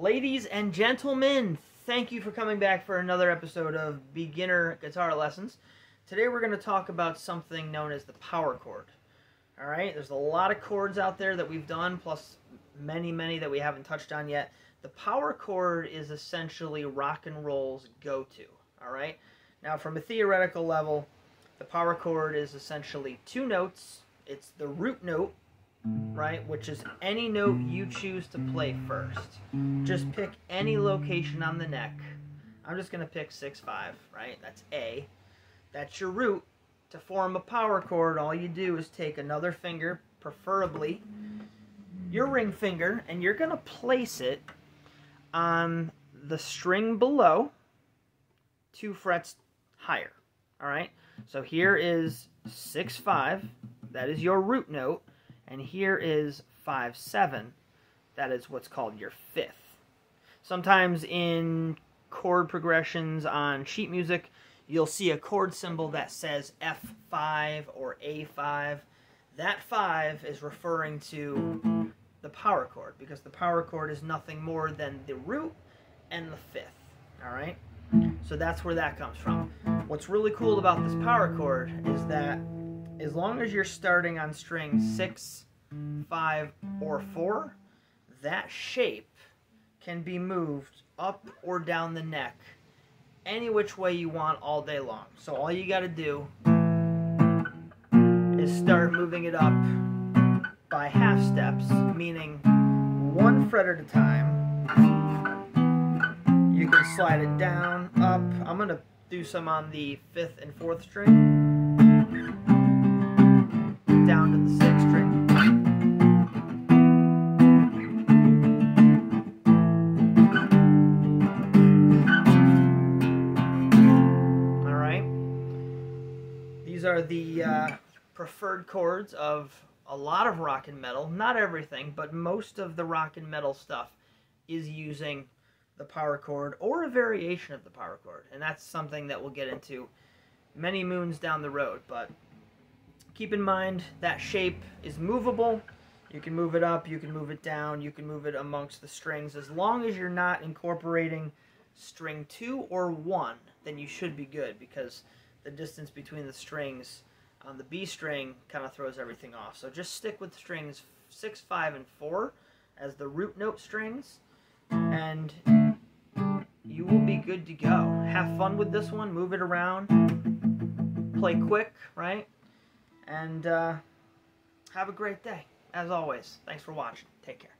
Ladies and gentlemen, thank you for coming back for another episode of Beginner Guitar Lessons. Today we're going to talk about something known as the power chord. All right, there's a lot of chords out there that we've done, plus many, many that we haven't touched on yet. The power chord is essentially rock and roll's go to. All right, now from a theoretical level, the power chord is essentially two notes. It's the root note right? Which is any note you choose to play first. Just pick any location on the neck. I'm just going to pick 6 5, right? That's A. That's your root. To form a power chord, all you do is take another finger, preferably your ring finger, and you're going to place it on the string below, two frets higher. All right? So here is 6 5. That is your root note and here is 5 7. That is what's called your fifth. Sometimes in chord progressions on sheet music, you'll see a chord symbol that says F5 or A5. That 5 is referring to the power chord because the power chord is nothing more than the root and the fifth. All right? So that's where that comes from. What's really cool about this power chord is that as long as you're starting on string 6, 5, or 4, that shape can be moved up or down the neck any which way you want all day long. So all you got to do is start moving it up by half steps, meaning one fret at a time. You can slide it down, up. I'm going to do some on the 5th and 4th string. Down to the 6th string. These are the uh, preferred chords of a lot of rock and metal. Not everything, but most of the rock and metal stuff is using the power chord or a variation of the power chord. And that's something that we'll get into many moons down the road. But keep in mind that shape is movable. You can move it up, you can move it down, you can move it amongst the strings. As long as you're not incorporating string 2 or 1, then you should be good because the distance between the strings on the B string kind of throws everything off. So just stick with strings 6, 5, and 4 as the root note strings, and you will be good to go. Have fun with this one, move it around, play quick, right? And uh, have a great day. As always, thanks for watching. Take care.